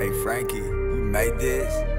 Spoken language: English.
Hey, Frankie, you made this?